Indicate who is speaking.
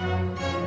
Speaker 1: Música